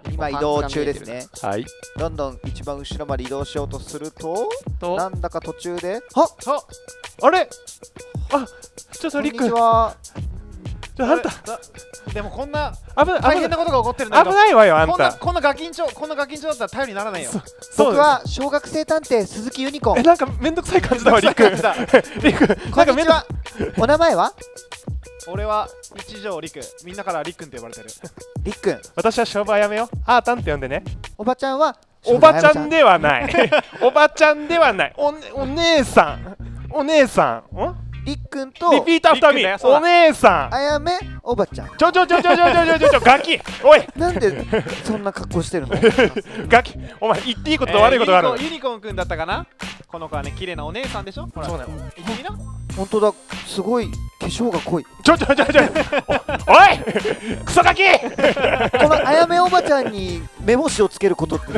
か。今移動中ですね。はい。どんどん一番後ろまで移動しようとするとと。なんだか途中でああれ？あちょっことんにりっくんちは。ちょあんた。だでもこんな危ない危ない。大変なことが起こってるんだけど危ないわよあんた。こんなこんなガキンチョこんなガキンチョだったら頼りにならないよ。そう僕は小学生探偵鈴木ユニコーン。えなんかめんどくさい感じだわりっくんりっくんなんかめんどこんにちは。お名前は？俺は一条陸みんなから陸くんって呼ばれてる。りっくん。私は商売やめよう。あーたんって呼んでね。おばちゃんはおばちゃんではない。おばちゃんではない。お,、ね、お姉さん。お姉さん。んりっくんとリピートアフターミー。お姉さん。あやめおばちゃん。ちょちょちょちょちょちょちょちょちょガキおいなんでそんな格好してるのガキお前言っていいことと悪いことがある、えーユニコーンユニコーンくんだったかなこの子はね綺麗なお姉さんでしょほらそうなの言ってみな本当だ。すごい。化粧が濃い。ちょちょちょちょおおい！クソガキ！このあやめおばちゃんに目星をつけることって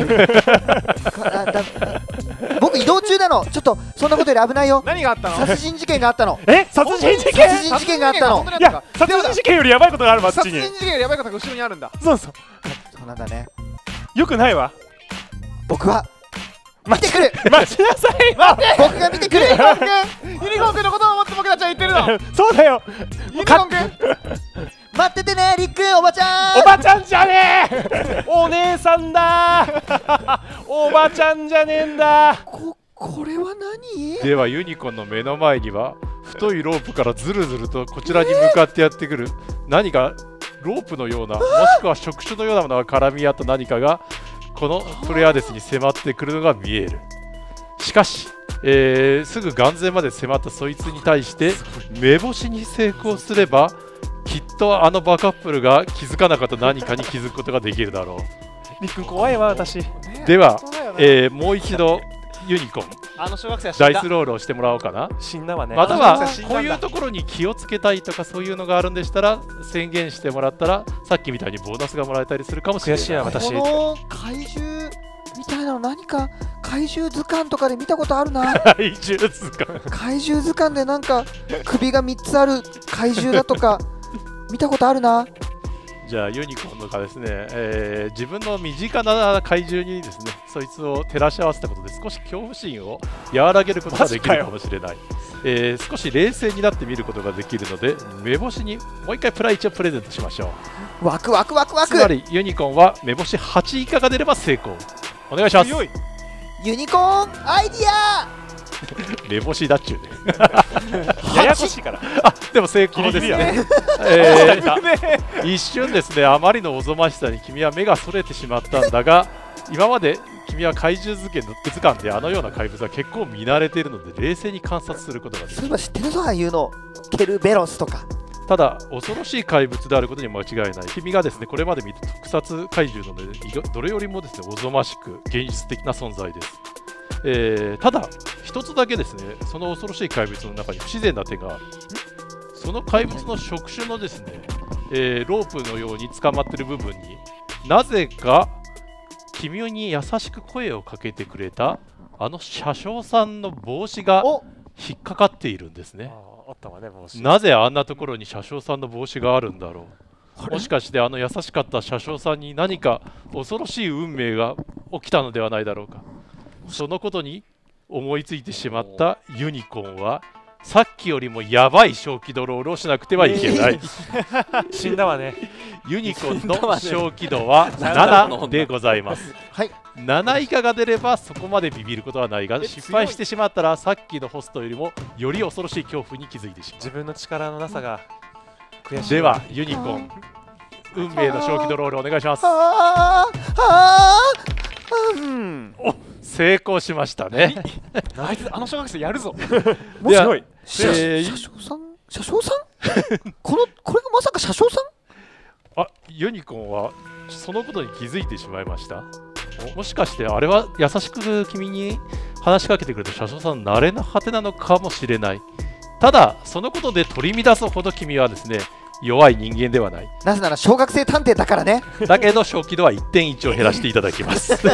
僕移動中なの。ちょっとそんなことより危ないよ。何があったの？殺人事件があったの。え？殺人事件？殺人事件があったの。いや殺人事件よりやばいことがあるわ殺人事件よりやばいことが後ろにあるんだ。そうそう。そうなんだね。よくないわ。僕は見てくる。待ちなさい僕が見てくる そうだよ。ユニコーンくん待っててねりっくんおばちゃん。おばちゃんじゃねえ。お姉さんだ。おばちゃんじゃねえんだ。ここれは何？ではユニコーンの目の前には太いロープからずるずるとこちらに向かってやってくる。何かロープのようなもしくは触手のようなものが絡み合った何かがこのトレアデスに迫ってくるのが見える。しかし、えーすぐ眼前まで迫ったそいつに対して目星に成功すればきっとあのバカップルが気づかなかった何かに気づくことができるだろりっくん怖いわ私。うでは、えーもう一度ユニコーン。あの小学生は死んだ。ダイスロールをしてもらおうかな。死んだわね。あまたはこういうところに気をつけたいとかそういうのがあるんでしたら宣言してもらったらさっきみたいにボーナスがもらえたりするかもしれない。悔しいな私。この怪獣みたいなの何か怪獣図鑑とかで見たことあるな。怪獣図鑑。怪獣図鑑でなんか首が3つある怪獣だとか見たことあるな。じゃあユニコーンのがですね、えー自分の身近な怪獣にですねそいつを照らし合わせたことで少し恐怖心を和らげることができるかもしれない、えー少し冷静になって見ることができるので目星にもう一回プライチをプレゼントしましょう。ワクワクワクワつまクりユニコーンは目星8以下が出れば成功お願いします。強い。ユニコーンアイディア。目星だっちゅうね。ややこしいから。あでも成功ですね。えー一瞬ですね、あまりのおぞましさに君は目がそれてしまったんだが、今まで君は怪獣図鑑の図鑑であのような怪物は結構見慣れているので、冷静に観察することができる。そういえば知ってるぞああいうの。ケルベロスとかただ、恐ろしい怪物であることに間違いない。君がですね、これまで見た特撮怪獣のね、どれよりもですね、おぞましく現実的な存在です。えーただ、一つだけですね、その恐ろしい怪物の中に不自然な点がある。その怪物の触手のですね、えーロープのように捕まってる部分になぜか君に優しく声をかけてくれたあの車掌さんの帽子が引っかかっているんですね。ああったわねなぜあんなところに車掌さんの帽子があるんだろう。もしかしてあの優しかった車掌さんに何か恐ろしい運命が起きたのではないだろうか。そのことに思いついてしまったユニコーンはさっきよりもやばい正気ドロールをしなくてはいけない、死んだわね。ユニコーンの正気度は7でございます。はい。7以下が出ればそこまでビビることはないがえ失敗してしまったらさっきのホストよりもより恐ろしい恐怖に気づいてしまう。自分の力のなさが悔しい。ではユニコーン。運命の正気ドロールお願いします。あーあーうん。成功しましたね。あいつあの小学生やるぞ。もうすごい車えー車掌さん？車掌さん？このこれがまさか車掌さん？あユニコーンはそのことに気づいてしまいました。もしかしてあれは優しく君に話しかけてくれた車掌さんの慣れの果てなのかもしれない。ただそのことで取り乱すほど君はですね弱い人間ではない。なぜなら小学生探偵だからね。だけど正気度は1.1を減らしていただきます。失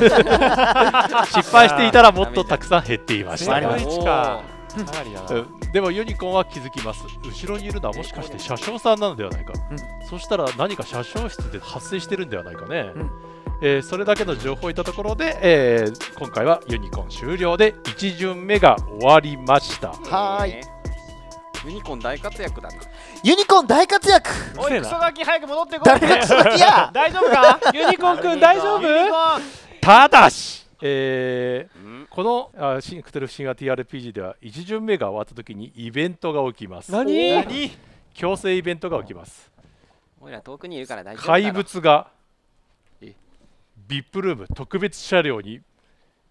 敗していたらもっとたくさん減っていました。1かかなりだな。うん。でもユニコーンは気づきます。後ろにいるのはもしかして車掌さんなのではないか、うん。そしたら何か車掌室で発生してるんではないかね、うん。えーそれだけの情報をいたところで、えー今回はユニコーン終了で1巡目が終わりました。はーいね。ユニコーン大活躍だな。ユニコーン大活躍！おいクソガキ早く戻ってこい。誰がクソガキや！大丈夫か？ユニコーンくん大丈夫？ただし、えーうんこのあ新クテルフ神話 TRPG では1巡目が終わった時にイベントが起きます。何？何？強制イベントが起きます。俺ら遠くにいるから大丈夫だろ。怪物がえ？VIP ルーム特別車両に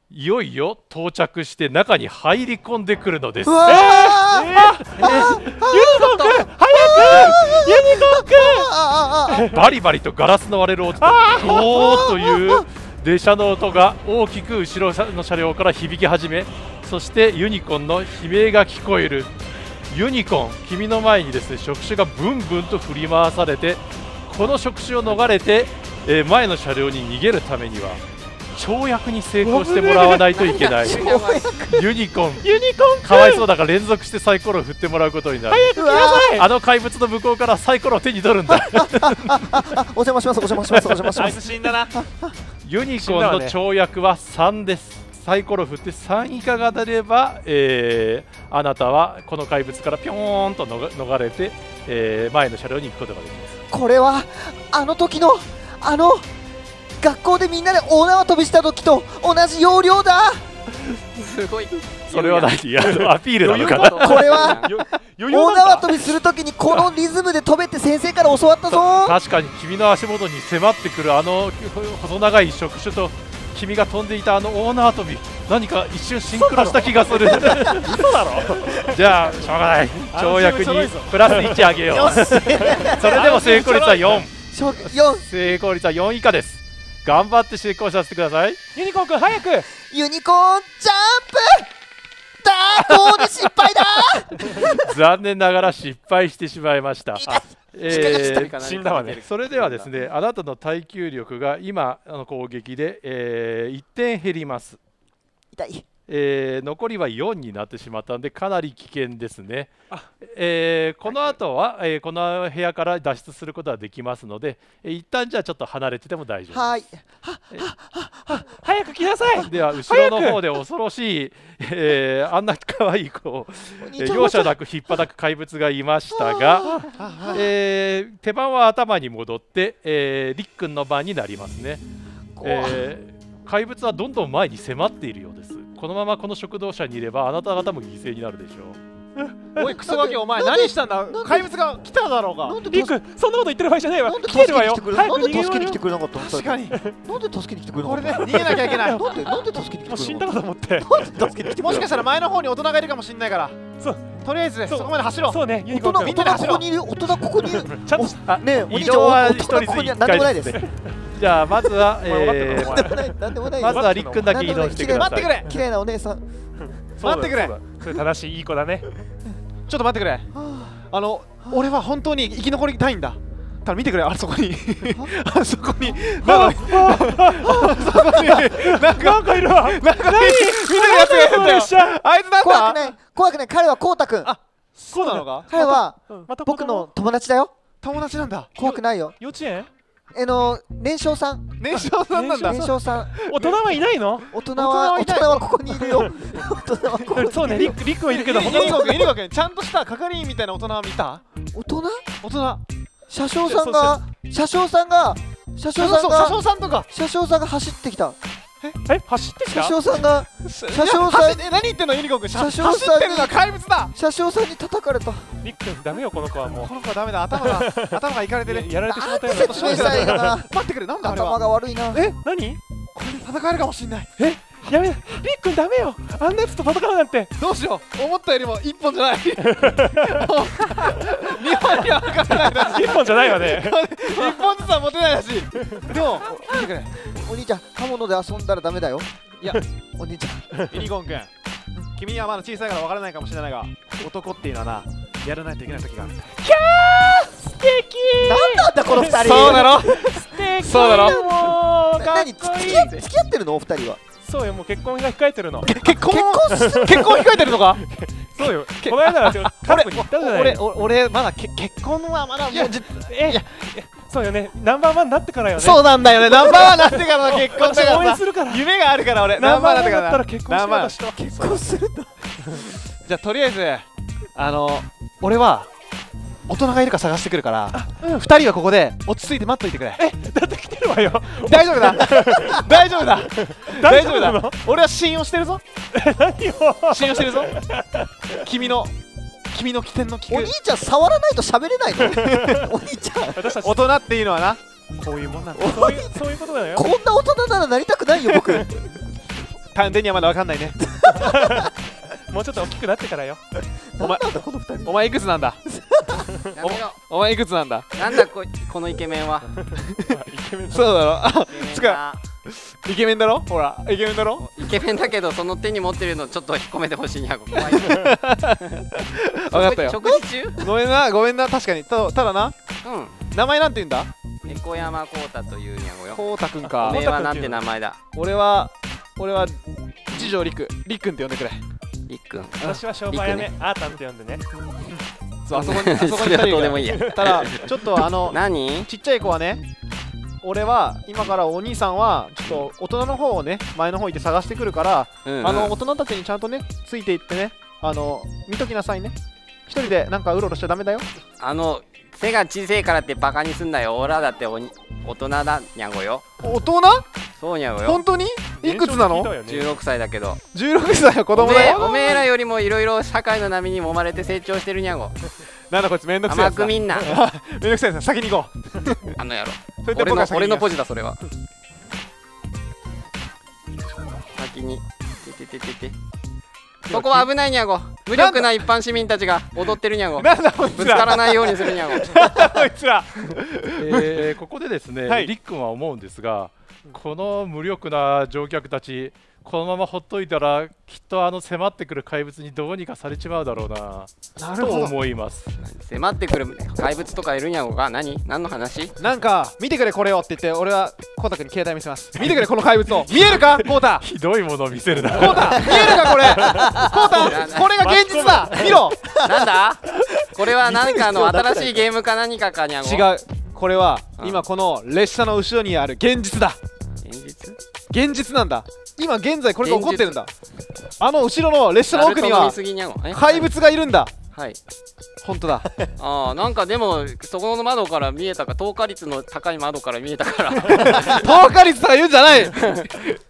いよいよ到着して中に入り込んでくるのです。うわー！あー！あー！あー！バリバリとガラスの割れる音とゴー！という列車の音が大きく後ろの車両から響き始めそしてユニコーンの悲鳴が聞こえる。ユニコーン君の前にですね触手がブンブンと振り回されてこの触手を逃れて、えー前の車両に逃げるためには跳躍に成功してもらわないといけない。ユニコーン。ユニコーンかわいそうだから連続してサイコロを振ってもらうことになる。あの怪物の向こうからサイコロを手に取るんだ。ーお邪魔しますお邪魔しますお邪魔します。つ死んだなユニコーンの跳躍は3です。サイコロ振って3以下が出れば、えーあなたはこの怪物からぴょーんと逃逃れて、えー前の車両に行くことができます。これはあの時のあの学校でみんなで大縄跳びした時と同じ要領だ すごいそれは何いやアピールなのかな。これは。大縄跳びするときにこのリズムで飛べって先生から教わったぞ。確かに君の足元に迫ってくるあの細長い触手と君が飛んでいたあの大縄跳び。何か一瞬シンクロした気がする。嘘だろ。じゃあしょうがない。跳躍にプラス1あげよう。それでも成功率は4小4成功率は4以下です。頑張って成功させてください。ユニコーンくん早く。ユニコーンジャンプだーこうで失敗だ。残念ながら失敗してしまいました。えー死んだわね。それではですね、あなたの耐久力が今あの攻撃で、え1点減ります、痛いえー残りは4になってしまったので、かなり危険ですね。えーこの後は、えーこの部屋から脱出することはできますので、えー一旦じゃあちょっと離れてても大丈夫はい。早く来なさい。では後ろの方で恐ろしい、えーあんな可愛い子を、おえ容赦なく引っ張く怪物がいましたが、えー手番は頭に戻って、えー、りっくんの番になりますね、えー怪物はどんどん前に迫っているようですこのままこの食堂車にいればあなた方も犠牲になるでしょう。おいクソガキお前何したんだ？怪物が来ただろうが。なんでリックそんなこと言ってる場合じゃないわ。なんで来てるわよ。助けに来てくれ早くなんで逃げようよ。助けに来てくれなかったの？確かに。なんで助けに来てくれなかこれったの？で逃げなきゃいけない。なんでなんで助けに来てくれなかったもう死んだかと思って。なんで助けに来てくれなかったもしかしたら前の方に大人がいるかもしれないから。そうとりあえずそこまで走ろう。そうねユニコ大ー大人ここにいる大人ここにいる。ちゃんとおねえお兄移ちゃん動は一大人人ここには ずつ 何でもないです。じゃあまずは、えーなんでもないなんでもないまずはりっくんだけ移動してください。待ってくれ綺麗なお姉さん。待ってくれ。それ正しいいい子だね。ちょっと待ってくれ。あ。の俺は本当に生き残りたいんだ。ただ見てくれあそこに。あ。そこになんかあ。そこになんかいるわ。なんか見てるやつがいるんだよ。列車あいつなんだ？怖くない怖くない。彼はこうたくんあそうなのか？彼は僕の友達だよ。友達なんだ。怖くないよ。幼稚園？あの年少さん。年少さんなんだ。年少さん。大人はいないの？大人は大大人はここにいるよ。大人はここにいるそうね。リックリックはいるけどユニコ君ユニコ君ちゃんとした係員みたいな大人は見た？大人？大人。車掌さんが車掌。さんが車掌さんそうそう車が掌さんとか。車掌さんが走ってきたえ走ってき車た掌さんが車掌さんえ何言ってんのユニコ君車掌さん走ってるのは怪物だ！車掌さんに叩かれた。リックダメよこの子はも この子はダメだ。頭が 頭がいかれてるうやられてしまったよ説明したらいいかな。待ってくれなんだ頭は？が悪いな。え何？これで戦えるかもしんないやめリックダメよ。あんなやつと戦うなんて。どうしよう。思ったよりも一本じゃない。二本には分からないだし。一本じゃないわね。一本ずつは持てないらし。いでも見てくれお兄ちゃん刃物で遊んだらダメだよ。いや。お兄ちゃん。ユニコーン君君にはまだ小さいから分からないかもしれないが男っていうのはなやらないといけない時がある。素敵！なんなんだこの二人。そうだろ。素敵！そうだろ。付き合ってるの？お二人はそうよもう結婚が控えてるの。結婚？結婚？控えてるのか？そうよ。この間はカップに行ったじゃない。俺俺俺まだけ結婚はまだもうじえそうよね。ナンバーワンになってからよね。そうなんだよね。ナンバーワンになってからの結婚だからさ。援するから。夢があるから俺。ナンバーワンだったら結婚しようナンバーワン。私と結婚するんだじゃあとりあえずあの俺は大人がいるか探してくるから、二人はここで落ち着いて待っといてくれ。だって来てるわよ。大丈夫だ。大丈夫だ。大丈夫だ。俺は信用してるぞ。何を？信用してるぞ。君の君の起点のお兄ちゃん触らないと喋れないの？お兄ちゃん。私たち。大人っていうのはな。こういうもんなんだ。そういうそういうことだよ。こんな大人ならなりたくないよ僕丹田にはまだ分かんないねもうちょっと大きくなってからよ。お前この二人。お前いくつなんだ？やめろ。お前いくつなんだ？なんだここのイケメンは。イケメンだ。そうだろ。あイケメンつかだイケメンだろ？ほらイケメンだろ？イケメンだけどその手に持ってるのちょっと引っ込めてほしいにゃ怖い分かったよ。食事中？ごめんなごめんな。確かに。たただな。うん。名前なんて言うんだ？猫山浩太というにゃごよ。こうたくんおかめえはなんて名前だ？俺は俺は次女りくりっくんって呼んでくれりっくん私は商売やめあーたんって呼んでね。そうあそこにあそこに 二人がどうでもいいや。ただちょっとあの 何？ちっちゃい子はね俺は今からお兄さんはちょっと大人の方をね前の方行って探してくるから、うん。うんあの大人たちにちゃんとねついていってねあの見ときなさいね。一人でなんかうろうろしちゃダメだよ。あの背が小さいからってバカにすんなよ。オラだっておに大人だにゃごよ。大人？そうにゃごよ。本当に？いくつなの？年少聞いたよね。16歳だけど。16歳の子供だよ。おめえらよりもいろいろ社会の波に揉まれて成長してるにゃご。なんだこいつめんどくせえやつだ。甘くみんな。めんどくせえやつだ。先に行こう。あの野郎。それで俺の俺のポジだそれは。先に。てててててそこは危ないにゃご。無力な一般市民たちが踊ってるにゃご。なんだこいつぶつかららないようにするにゃご。こいつら。えーここでですね、はい。りっくんは思うんですが、この無力な乗客たち、このままほっといたら、きっとあの迫ってくる怪物にどうにかされちまうだろうな。となるほど。思います。迫ってくる怪物とかいるにゃごが何？何の話？なんか見てくれこれをって言って俺はコウタ君に携帯見せます。見てくれこの怪物を。見えるか？コウタ。ひどいものを見せるな。コウタ。見えるかこれ？コウタこれが現実だ。見ろ。なんだ？これは何かの新しいゲームか何かかにゃご？違う。これはうん。今この列車の後ろにある現実だ。現実？現実なんだ今現在これが起こってるんだ。あの後ろの列車の奥には怪物がいるんだはい。本当だ。ああなんかでもそこの窓から見えたか透過率の高い窓から見えたから。透過率とか言うんじゃない。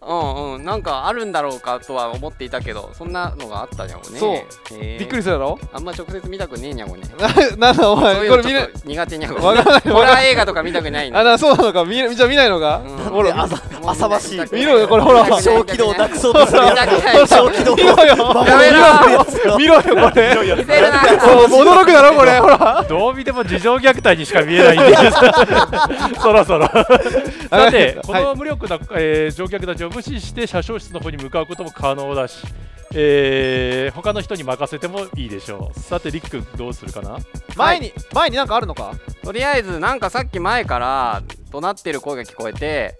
うんうん。なんかあるんだろうかとは思っていたけどそんなのがあったにゃごね。そう。びっくりするだろ？あんま直接見たくねえにゃごね。な なんだおそう前これ見ない。と苦手にゃごわからない。ホラー映画とか見たくないのあなそうなのか。見じゃあ見ないのか？うん。ほら。あざ浅ましい。見ろよこれほら。小気道をなくそうとする小気道を見ろよ。やめろ。見ろよこれ。見せる驚くだろこれ。ほら。どう見ても自情虐待にしか見えないんです。そろそろ。さて、こはいの無力な、えー乗客たちを無視して車掌室の方に向かうことも可能だし、えー他の人に任せてもいいでしょう。さて、りっくん、どうするかな？前に前になんかあるのか？とりあえずなんかさっき前から怒鳴ってる声が聞こえて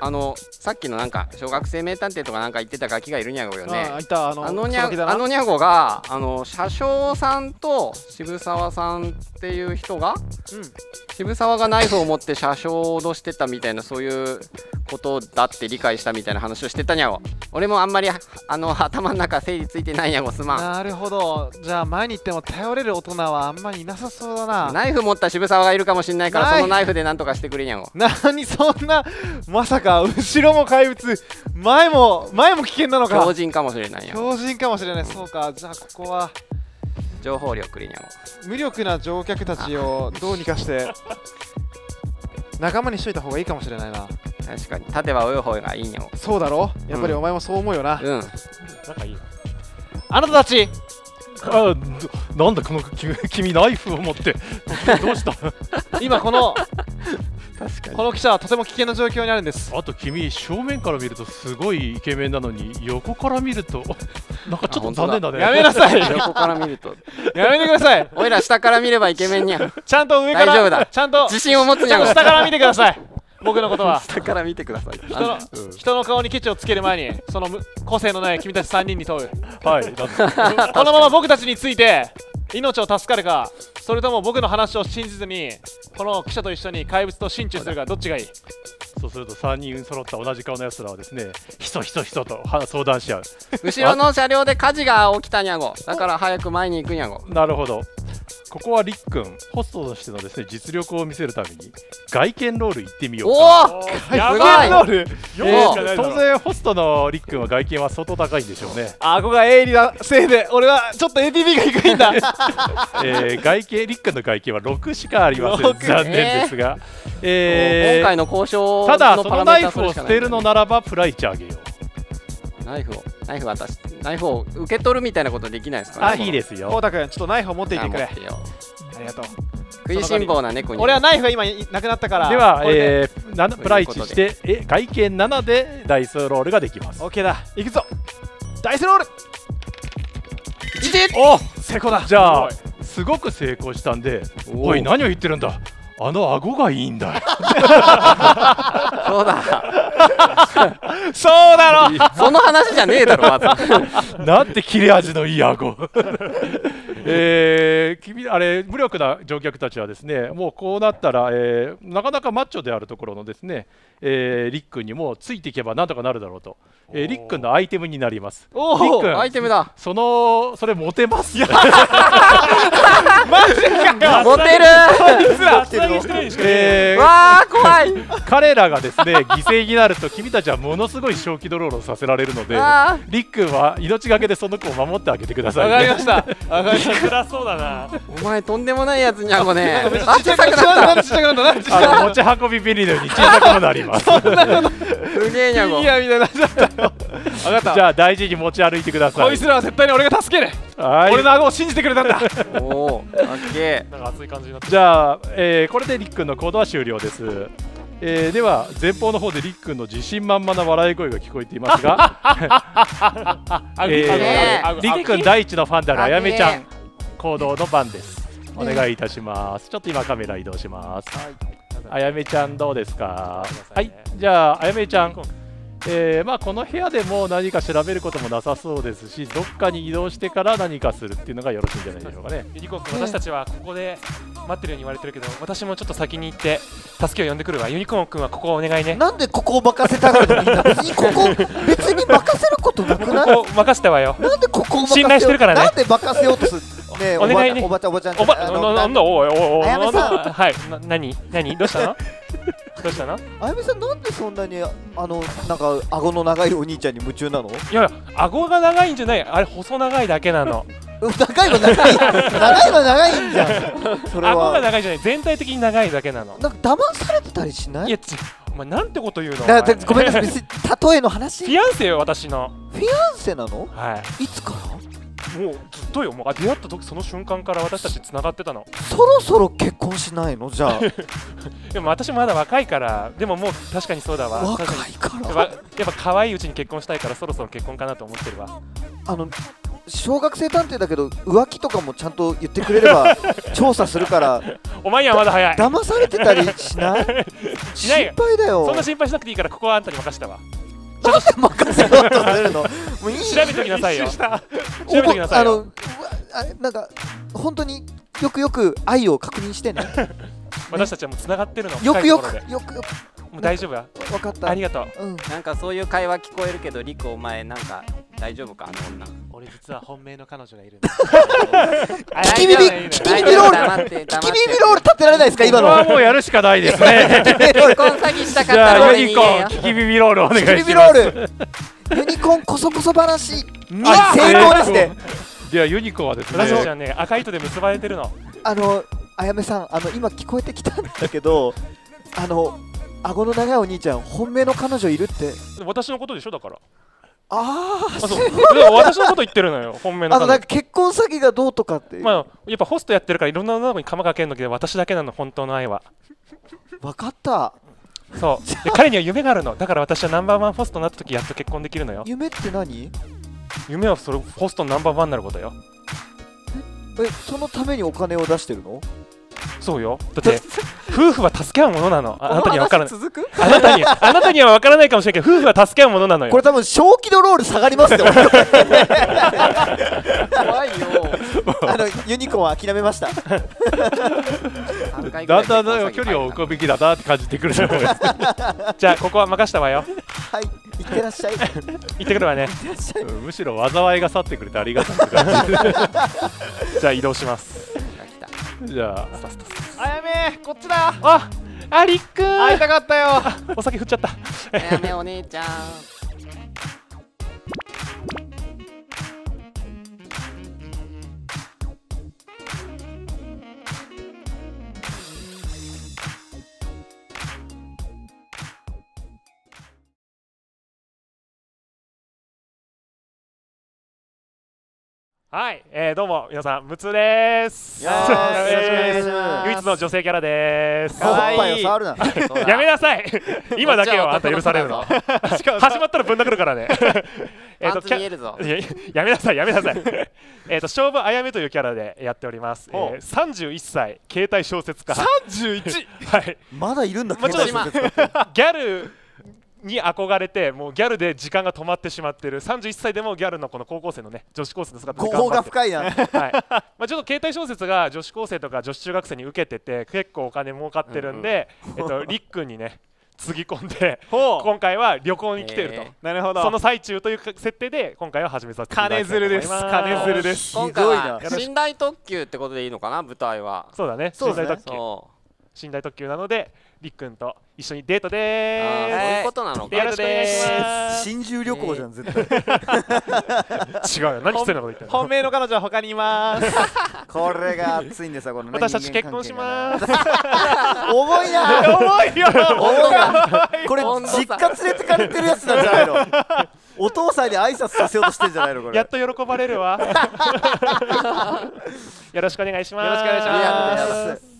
あのさっきのなんか小学生名探偵とかなんか言ってたガキがいるにゃごよね。あいたあのあのにゃあのにゃごがあの車掌さんと渋沢さんっていう人がうん。渋沢がナイフを持って車掌を脅してたみたいなそういうことだって理解したみたいな話をしてたにゃご俺もあんまりあの頭の中整理ついてないにゃごすまん。なるほどじゃあ前に行っても頼れる大人はあんまりいなさそうだな。ナイフ持った渋沢がいるかもしんないからそのナイフでなんとかしてくれにゃごなにそんなまさか後ろも怪物。前も前も危険なのか。強靭かもしれないにゃご強靭かもしれない。そうか。じゃあここは。情報量くれにゃご無力な乗客たちをどうにかして仲間にしといた方がいいかもしれないな。確かに。立てば泳ぐ方がいいにゃごそうだろ？やっぱりお前もそう思うよな、うん。仲いいな。あなたたち。あどなんだこの君君ナイフを持って。どうした？今この確かこの記者はとても危険な状況にあるんです。あと君正面から見るとすごいイケメンなのに横から見ると なんかちょっと残念だね。やめなさい横から見ると。やめてください。おい。ら下から見ればイケメンにゃちゃん。と上から大丈夫だ。ちゃんと自信を持つにちゃ下から見てください。僕のことは。下から見てください。人の人の顔にケチをつける前にそのむ個性のない君たち3人に問う。はい。このまま僕たちについて命を助かるかそれとも僕の話を信じずにこの記者と一緒に怪物と心中するかどっちがいい？そうすると3人揃った同じ顔のやつらはですねひそひそひそとは相談し合う。後ろの車両で火事が起きたにゃご。だから早く前に行くにゃご。なるほどここはりっくんホストとしてのですね実力を見せるために外見ロール行ってみようおかおやすごいロール。え当然ホストのりっくんは外見は相当高いんでしょうね、顎が鋭利なせいで俺はちょっと ATB が低いんだ。えー外見りっくんの外見は6しかありません。六。残念ですが、えー今回の交渉ただそののパラメータナイフを捨てるのならばプライチあげようナイフをナイフ渡しナイフを受け取るみたいなことできないですかあいいですよ。こうたくんちょっとナイフを持っていてくれ。ありがとう。食いしん坊な猫に。俺はナイフが今いなくなったからでは、えー、7プライチしてえ外見7でダイスロールができます。OK だ。行くぞ。ダイスロール。1お成功だじゃあすごく成功したんでおおい何を言ってるんだあの顎がいいんだそうだ。そうだろ。その話じゃねえだろまず。なんて切れ味のいい顎えー、君あれ無力な乗客たちはですねもうこうなったら、えーなかなかマッチョであるところのですね、えー、リックンにもついていけばなんとかなるだろうと、えー、リックンのアイテムになります。リックンアイテムだ。そのそれモテます？モテるつなぎしてないにしか見ええー わあ怖い。彼らがですね犠牲になると君たちはものすごい正気ドロールをさせられるのであリックンは命がけでその子を守ってあげてください、わかりました。わかりましない辛そうだな。お前とんでもないやつにゃごねた あ小さくなった。なんでちっちゃくなっあの持ち運びビリのように小さくもなります。たすげえにゃごたいやみたいにな分かった。じゃあ大事に持ち歩いてください。こいつらは絶対に俺が助ける。はい。俺の顎を信じてくれたんだ。おおかっけえ。なんか熱い感じになってじゃあ、えーこれでリックンの行動は終了です、えーでは前方の方でリックンの自信満々な笑い声が聞こえていますが、顎 えーね。顎リックン第一のファンであるあやめちゃあん行動の番です。お願いいたします。ちょっと今カメラ移動します。あやめちゃんどうですか？はい。じゃああやめちゃん。えーまあ、この部屋でも何か調べることもなさそうですしどっかに移動してから何かするっていうのがよろしいんじゃないでしょうかね。ユニコーン君私たちはここで待ってるように言われてるけど私もちょっと先に行って助けを呼んでくるわ。ユニコーン君はここをお願いね。なんでここを任せたのみんな？別 にここ別に任せることなくない？ここ任せたわよ。なんでここを任せよう？信頼してるからね。なんで任せようとする？ねえお願いね。おばちゃんおばちゃんおおばなばちゃんあのななんだおいおいおい。あやめさん。はいな何何？どうしたの？どうしたの？あやめさんなんでそんなにあのなんか顎の長いお兄ちゃんに夢中なの？いや顎が長いんじゃない。あれ細長いだけなの。長いの長い。長いの長いんじゃん。それ顎がは長いじゃない。全体的に長いだけなの。なんか騙されてたりしない？いやちお前なんてこと言うの？ごめんなさい。例えの話。フ ィフィアンセよ私の。アンセなの？はい。いつから？もうずっとよ。もうあ出会った時その瞬間から私たち繋がってたの。そろそろ結婚しないの？じゃ でも私まだ若いからでももう確かにそうだあわ。若いから。やっぱ可愛いうちに結婚したいからそろそろ結婚かなと思ってるわ。あの小学生探偵だけど浮気とかもちゃんと言ってくれれば 調査するから。お前にはまだ早い。騙されてたりしない？しないよ。心配だよ。そんな心配しなくていいからここはあんたに任せたわちょっと任せようとするのもういい調べておきなさいよ調べておきなさいよあのなんか本当によくよく愛を確認してね私たちはもう繋がってるのよくよくよくよくもう大丈夫や分かったありがとううんなんかそういう会話聞こえるけどリクお前なんか大丈夫かあの女俺実は本命の彼女がいる聞き 耳聞き大耳ロール。丈夫黙って聞き黙って。耳ロール立てられないですか今のこれは。もうやるしかないですね結婚詐欺したかじったらゃあユニコ俺に言えよーン聞き耳ロールお願いし聞きます。耳ロール。ユニコーンこそこそ話。にあ成功ですね。ではユニコーンはですね。はね赤い糸で結ばれてるの。あのあやめさんあの今聞こえてきたんだけどあの顎の長いお兄ちゃん本命の彼女いるって。私のことでしょだからああそう。私のこと言ってるのよ本命のああのなんか結婚詐欺がどうとかって、まあやっぱホストやってるからいろんな女の子に釜かけるのけど私だけなの本当の愛は。分かった。そう。で彼には夢があるの。だから私はナンバーワンホストになった時やっと結婚できるのよ。夢って何？夢はそれホストのナンバーワンになることよ。えそのためにお金を出してるの？そうよ。だって 夫婦は助け合うものなの。ああなたには分からない。続く？あなたに あなたには分からないかもしれないけど夫婦は助け合うものなのよ。これ多分正気のロール下がりますよ。怖いよ。あのユニコーンは諦めました。3回ぐらいだんだんだん距離を置くべきだなって感じてくるじゃないです。かじゃあここは任したわよ。はい。いってらっしゃい。行ってくるわね。むしろ災いが去ってくれてありがたいって感じゃあ移動しますじじゃあ。あやめこっちだ。あありっくん会いたかったよ。お酒振っちゃった。あやめお姉ちゃんはい、えー、どうも皆さんムツです。よろしくお願いします。唯一の女性キャラです。い い。やめなさい。今だけはあんた許されるの。始まった。らぶん殴るからね。えっとキャツ見えるぞ。いややめなさいやめなさい。えっと勝負あやめというキャラでやっております、えほう。ー、31歳携帯小説家。31はい。まだいるんだまあギャルに憧れてもうギャルで時間が止まってしまってる。31歳でもギャルのこの高校生のね女子高生の姿で頑張って。が深いな。はい。まあ、ちょっと携帯小説が女子高生とか女子中学生に受けてて結構お金儲かってるんで、えっと、りっくんにねつぎ込んで今回は旅行に来てると、へー。なるほど。その最中という設定で今回は始めさせていただきます。金づるです。金づるです。今回な。は寝台特急ってことでいいのかな？舞台は。そうだね。そうですね。寝台特急。そ寝台特急なのでりっくんと一緒にデートうであーー。そういうことなのか。よろしくお願いします。新住旅行じゃん絶対。す違うよ何失礼なこと言ってんの本命の彼女は他にいます。これが熱いんですよこのね私たち結婚します。す 重いな。重いよ。重いな。これ実家連れてかれてるやつなんじゃないの？お父さんに挨拶させようとしてんじゃないのこれ。やっと喜ばれるわ。よろしくお願いします。よろしくお願いします